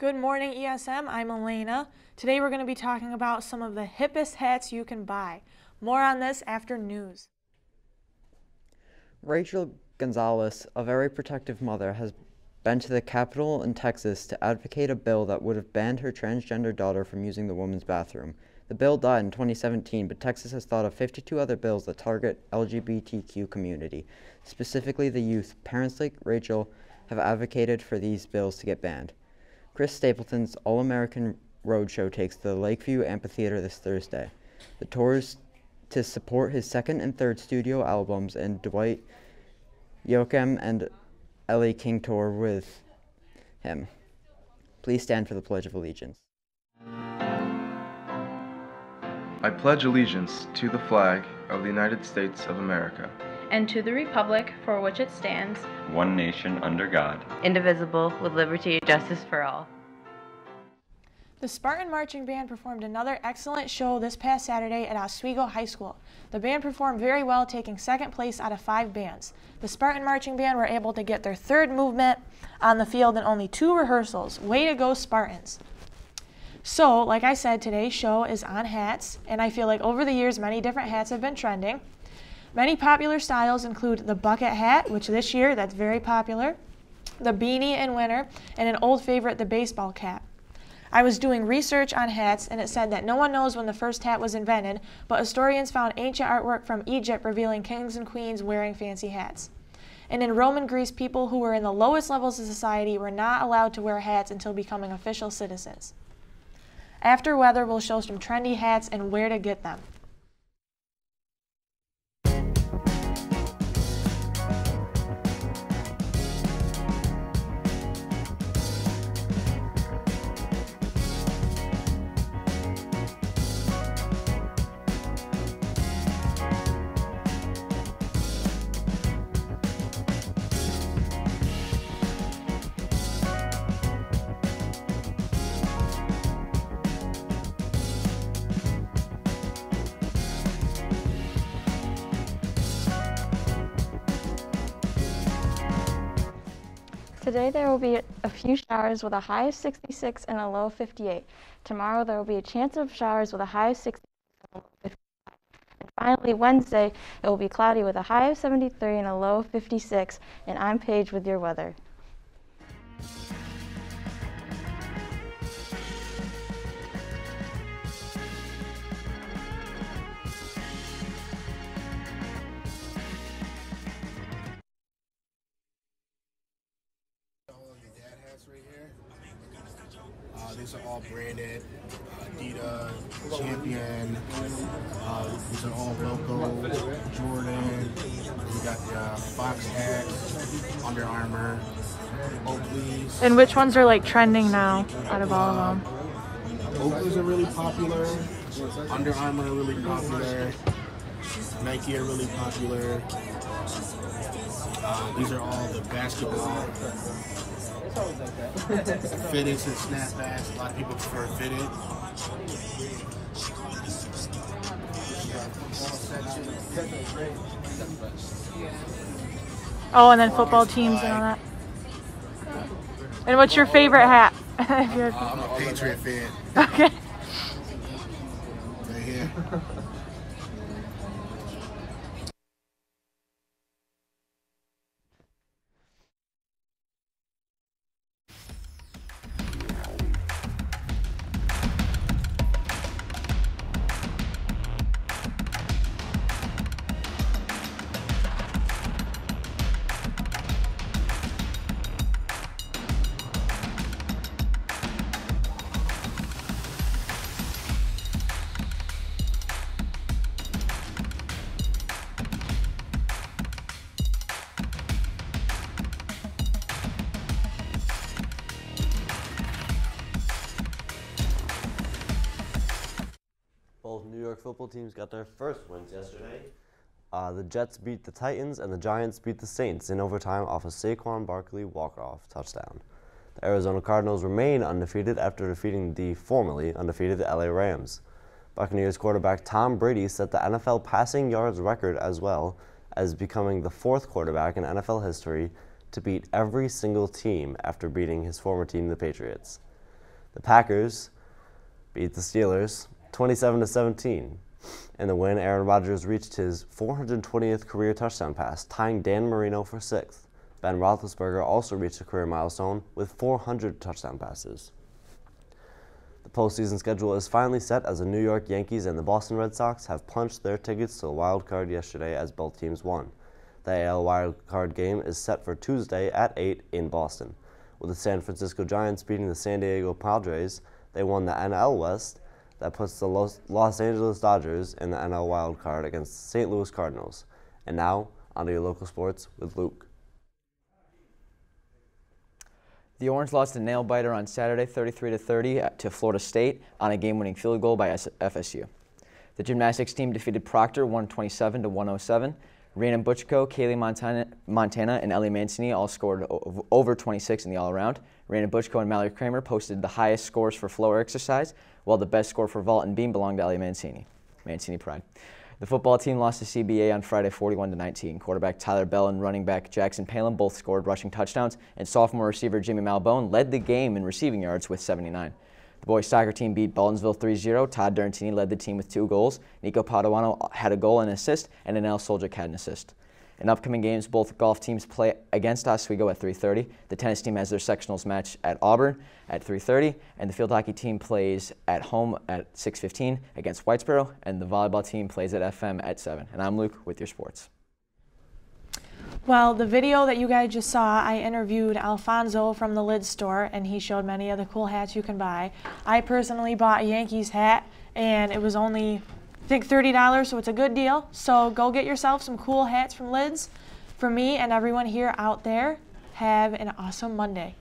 Good morning, ESM. I'm Elena. Today we're going to be talking about some of the hippest hats you can buy. More on this after news. Rachel Gonzalez, a very protective mother, has been to the Capitol in Texas to advocate a bill that would have banned her transgender daughter from using the women's bathroom. The bill died in 2017, but Texas has thought of 52 other bills that target LGBTQ community, specifically the youth. Parents like Rachel have advocated for these bills to get banned. Chris Stapleton's All American Roadshow takes the Lakeview Amphitheater this Thursday. The tour is to support his second and third studio albums, and Dwight Yoakam and Elle King tour with him. Please stand for the Pledge of Allegiance. I pledge allegiance to the flag of the United States of America and to the republic for which it stands, one nation under God, indivisible, with liberty and justice for all. The Spartan Marching Band performed another excellent show this past Saturday at Oswego High School. The band performed very well, taking second place out of five bands. The Spartan Marching Band were able to get their third movement on the field in only two rehearsals. Way to go, Spartans! So, like I said, today's show is on hats, and I feel like over the years, many different hats have been trending. Many popular styles include the bucket hat, which this year that's very popular, the beanie in winter, and an old favorite, the baseball cap. I was doing research on hats and it said that no one knows when the first hat was invented, but historians found ancient artwork from Egypt revealing kings and queens wearing fancy hats. And in Roman Greece, people who were in the lowest levels of society were not allowed to wear hats until becoming official citizens. After weather, we'll show some trendy hats and where to get them. Today there will be a few showers with a high of 66 and a low of 58. Tomorrow there will be a chance of showers with a high of 60 and a low of 55. And finally, Wednesday, it will be cloudy with a high of 73 and a low of 56. And I'm Paige with your weather. These are all branded. Adidas, Champion. Uh, these are all logo. Jordan. We got the uh, Fox hat, Under Armour, Oakley's. And which ones are like trending now out of all of them? Uh, Oakley's are really popular. Under Armour are really popular. Nike are really popular. Uh, these are all the basketball Fitteds and snapbacks. A lot of people prefer fitted. Oh, and then football teams and all that. And what's your favorite hat? uh, I'm a Patriot fan. Okay. York football teams got their first wins yesterday. Uh, the Jets beat the Titans and the Giants beat the Saints in overtime off a Saquon Barkley walk-off touchdown. The Arizona Cardinals remain undefeated after defeating the formerly undefeated LA Rams. Buccaneers quarterback Tom Brady set the NFL passing yards record as well as becoming the fourth quarterback in NFL history to beat every single team after beating his former team, the Patriots. The Packers beat the Steelers 27 to 17. In the win, Aaron Rodgers reached his 420th career touchdown pass, tying Dan Marino for sixth. Ben Roethlisberger also reached a career milestone with 400 touchdown passes. The postseason schedule is finally set as the New York Yankees and the Boston Red Sox have punched their tickets to the wild card yesterday as both teams won. The AL wild card game is set for Tuesday at 8 in Boston. With the San Francisco Giants beating the San Diego Padres, they won the NL West that puts the Los, Los Angeles Dodgers in the NL wild card against the St. Louis Cardinals. And now, on to your local sports with Luke. The Orange lost a nail biter on Saturday 33 to 30 uh, to Florida State on a game-winning field goal by FSU. The gymnastics team defeated Proctor 127 to 107. Rhiannon Butchko, Kaylee Montana, Montana, and Ellie Mancini all scored over 26 in the all-around. Rhiannon Butchko and Mallory Kramer posted the highest scores for floor exercise, while the best score for vault and beam belonged to Ellie Mancini. Mancini pride. The football team lost to CBA on Friday 41 to 19. Quarterback Tyler Bell and running back Jackson Palin both scored rushing touchdowns, and sophomore receiver Jimmy Malbone led the game in receiving yards with 79. The boys soccer team beat Baldwinsville 3-0. Todd Durantini led the team with two goals. Nico Paduano had a goal and assist, and Anel Soldic had an assist. In upcoming games, both golf teams play against Oswego at 3.30. The tennis team has their sectionals match at Auburn at 3.30, and the field hockey team plays at home at 6.15 against Whitesboro, and the volleyball team plays at FM at 7. And I'm Luke with your sports. Well, the video that you guys just saw, I interviewed Alfonso from the Lid store, and he showed many of the cool hats you can buy. I personally bought a Yankees hat, and it was only I think $30, so it's a good deal. So go get yourself some cool hats from Lids. For me and everyone here out there, have an awesome Monday.